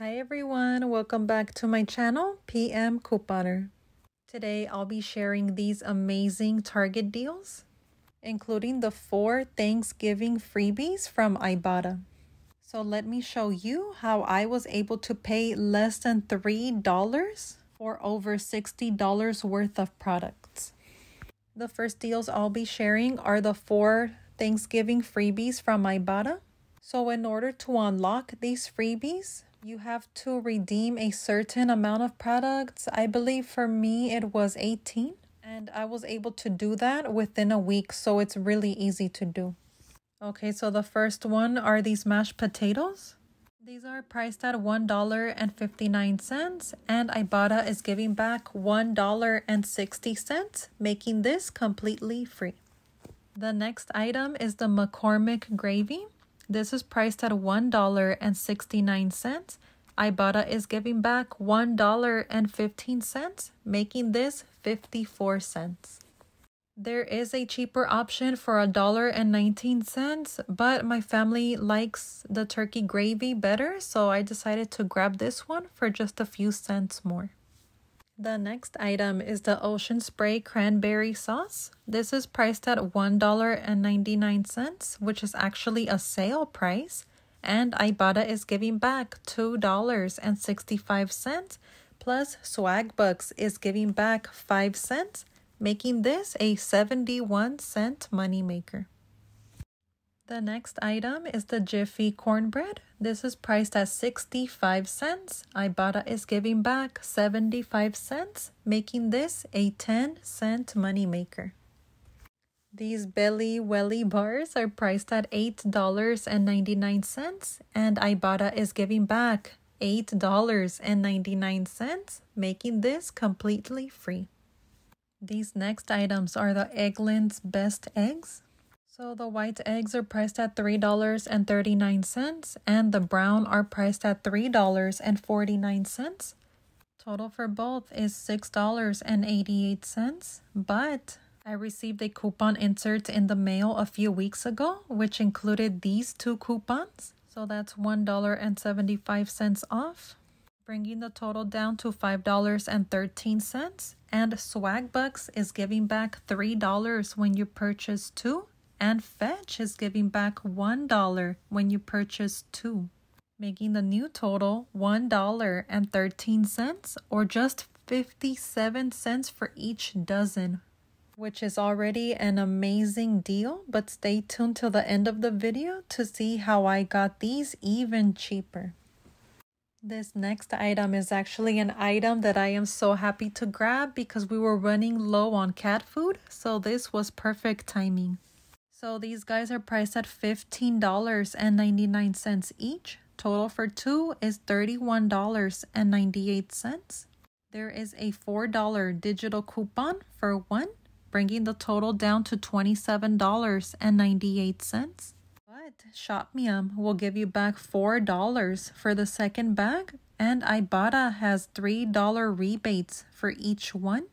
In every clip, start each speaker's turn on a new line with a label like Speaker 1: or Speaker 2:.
Speaker 1: Hi everyone, welcome back to my channel, PM Couponer. Today I'll be sharing these amazing Target deals, including the four Thanksgiving freebies from Ibotta. So let me show you how I was able to pay less than $3 for over $60 worth of products. The first deals I'll be sharing are the four Thanksgiving freebies from Ibotta. So in order to unlock these freebies, you have to redeem a certain amount of products. I believe for me it was 18 and I was able to do that within a week, so it's really easy to do. Okay, so the first one are these mashed potatoes. These are priced at $1.59 and Ibotta is giving back $1.60, making this completely free. The next item is the McCormick gravy. This is priced at $1.69. Ibotta is giving back $1.15, making this 54 cents. There is a cheaper option for a dollar and 19 cents, but my family likes the turkey gravy better, so I decided to grab this one for just a few cents more. The next item is the Ocean Spray Cranberry Sauce. This is priced at $1.99, which is actually a sale price, and Ibotta is giving back $2.65, plus Swagbucks is giving back 5 cents making this a 71 cent moneymaker. The next item is the Jiffy cornbread. This is priced at 65 cents. Ibotta is giving back 75 cents, making this a 10 cent moneymaker. These Belly Welly bars are priced at $8.99 and Ibotta is giving back $8.99, making this completely free. These next items are the Eggland's Best Eggs. So the white eggs are priced at $3.39 and the brown are priced at $3.49. Total for both is $6.88, but I received a coupon insert in the mail a few weeks ago, which included these two coupons. So that's $1.75 off, bringing the total down to $5.13 and Swagbucks is giving back $3 when you purchase two, and Fetch is giving back $1 when you purchase two, making the new total $1.13 or just 57 cents for each dozen, which is already an amazing deal. But stay tuned till the end of the video to see how I got these even cheaper. This next item is actually an item that I am so happy to grab because we were running low on cat food, so this was perfect timing. So these guys are priced at $15.99 each. Total for two is $31.98. There is a $4 digital coupon for one, bringing the total down to $27.98. But Shopmium will give you back $4 for the second bag, and Ibotta has $3 rebates for each one.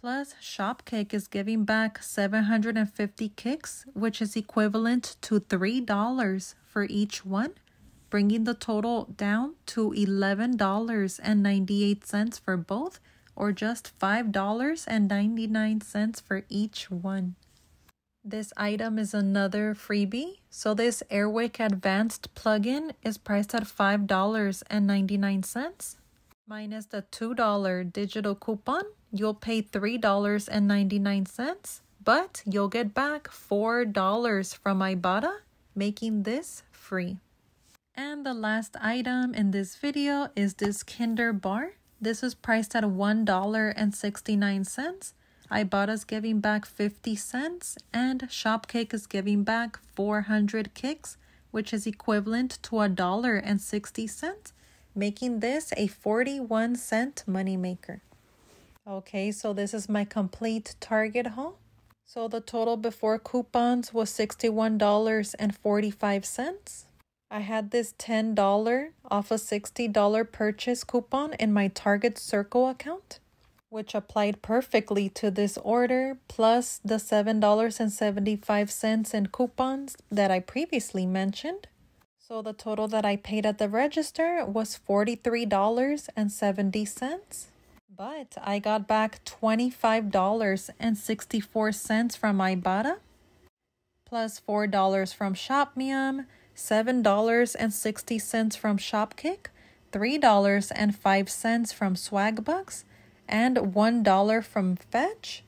Speaker 1: Plus, Shopkick is giving back 750 kicks, which is equivalent to $3 for each one, bringing the total down to $11.98 for both, or just $5.99 for each one. This item is another freebie. So this Airwick Advanced plugin is priced at $5.99. Minus the $2 digital coupon, you'll pay $3.99, but you'll get back $4 from Ibotta, making this free. And the last item in this video is this Kinder bar. This is priced at $1.69 Ibotta's giving back 50 cents and Shopkick is giving back 400 kicks, which is equivalent to a dollar and 60 cents, making this a 41 cent moneymaker. Okay, so this is my complete Target haul. So the total before coupons was $61.45. I had this $10 off a $60 purchase coupon in my Target Circle account which applied perfectly to this order, plus the $7.75 in coupons that I previously mentioned. So the total that I paid at the register was $43.70. But I got back $25.64 from Ibotta, plus $4 from ShopMium, $7.60 from Shopkick, $3.05 from Swagbucks, and $1 from Fetch,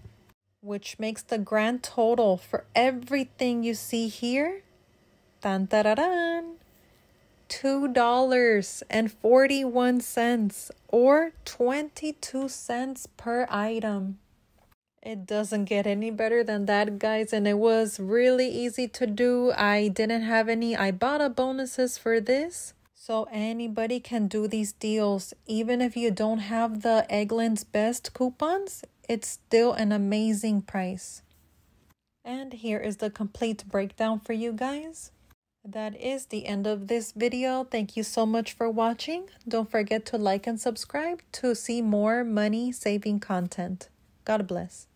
Speaker 1: which makes the grand total for everything you see here. Da, dun. $2.41 or 22 cents per item. It doesn't get any better than that, guys, and it was really easy to do. I didn't have any Ibotta bonuses for this. So anybody can do these deals. Even if you don't have the Eggland's Best coupons, it's still an amazing price. And here is the complete breakdown for you guys. That is the end of this video. Thank you so much for watching. Don't forget to like and subscribe to see more money saving content. God bless.